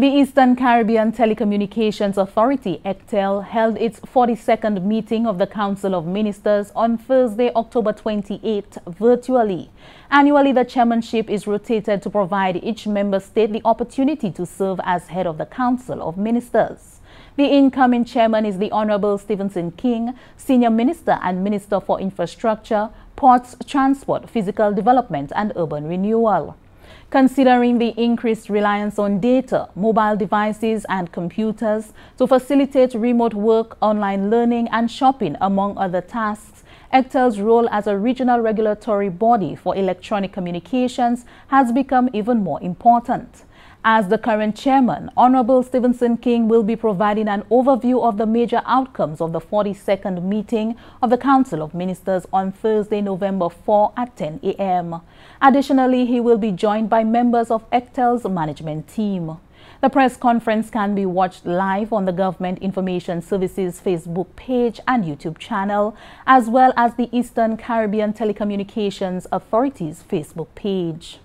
The Eastern Caribbean Telecommunications Authority, ECTEL, held its 42nd meeting of the Council of Ministers on Thursday, October 28 virtually. Annually, the chairmanship is rotated to provide each member state the opportunity to serve as head of the Council of Ministers. The incoming chairman is the Honorable Stephenson King, Senior Minister and Minister for Infrastructure, Ports, Transport, Physical Development and Urban Renewal. Considering the increased reliance on data, mobile devices and computers to facilitate remote work, online learning and shopping, among other tasks, ECTEL's role as a regional regulatory body for electronic communications has become even more important. As the current chairman, Honorable Stephenson King will be providing an overview of the major outcomes of the 42nd meeting of the Council of Ministers on Thursday, November 4 at 10 a.m. Additionally, he will be joined by members of ECTEL's management team. The press conference can be watched live on the Government Information Services Facebook page and YouTube channel, as well as the Eastern Caribbean Telecommunications Authority's Facebook page.